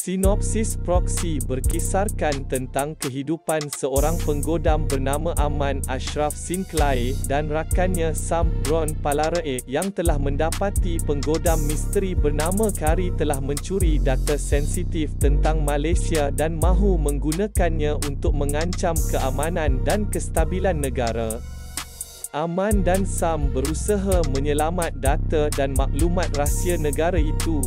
Sinopsis proksi berkisarkan tentang kehidupan seorang penggodam bernama Aman Ashraf Sinclair dan rakannya Sam Brown Palarae yang telah mendapati penggodam misteri bernama Kari telah mencuri data sensitif tentang Malaysia dan mahu menggunakannya untuk mengancam keamanan dan kestabilan negara. Aman dan Sam berusaha menyelamat data dan maklumat rahsia negara itu